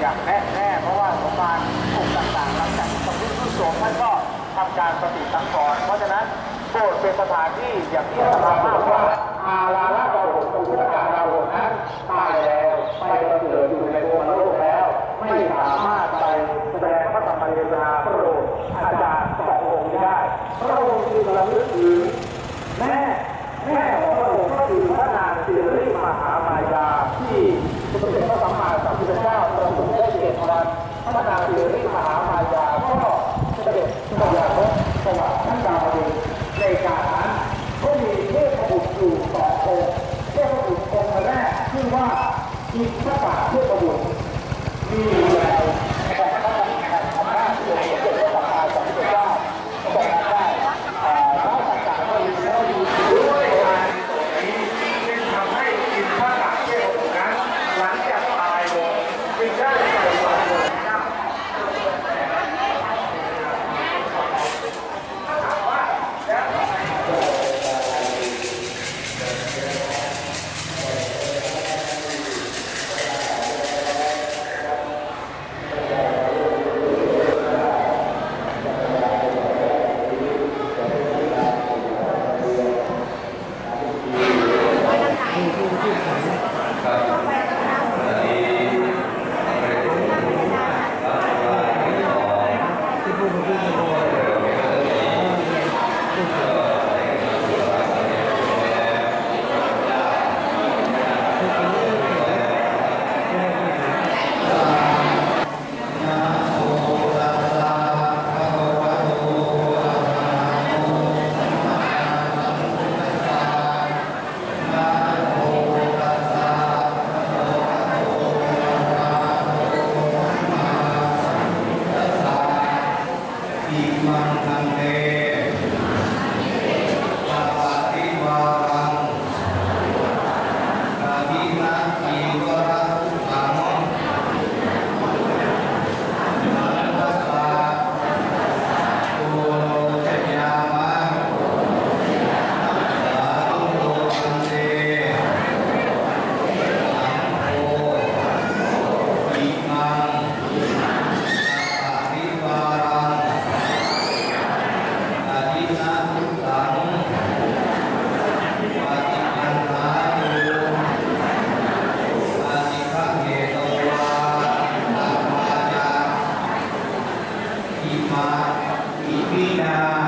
อย่างแน่แน่เพราะว่าสมภารกลุ่มต่างๆหลังจากสำนึกรุ่นโสงท่านก็ทำการปฏิสังขรณ์เพราะฉะนั้นโบสถ์เป็นสถานที่อย่างที่สมาภาพว่าอาลาละเราองค์พุกาลเรานั้นตายแล้วไปประเถิดอยู่ในโลกโลกแล้ว ไม่สามารถ ante Kita.